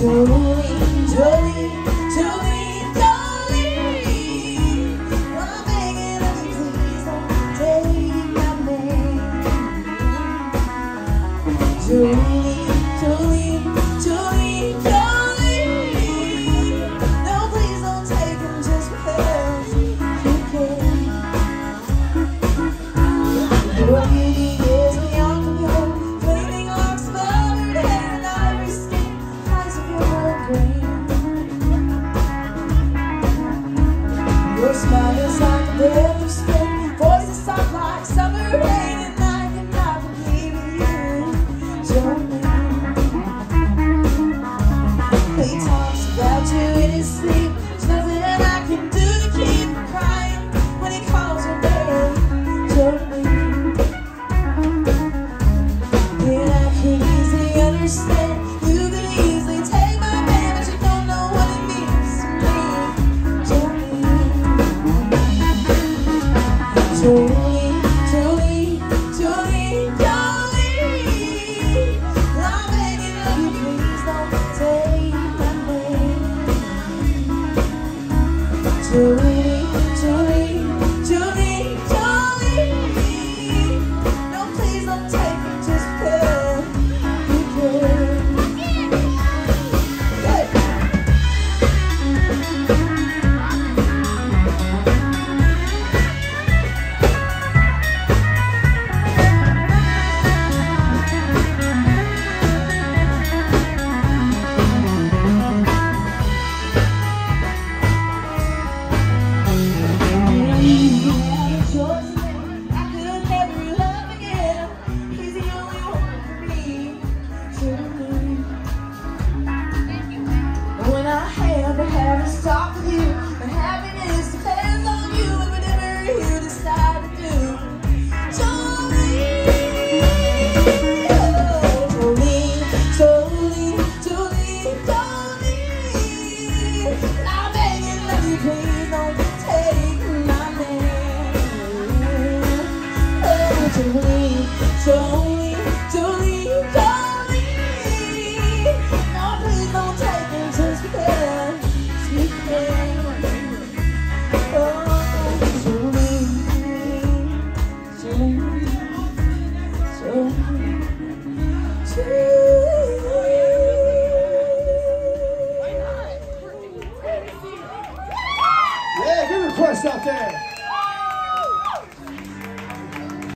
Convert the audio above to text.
Jolene, Jolene to you. request out there.